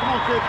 come on kid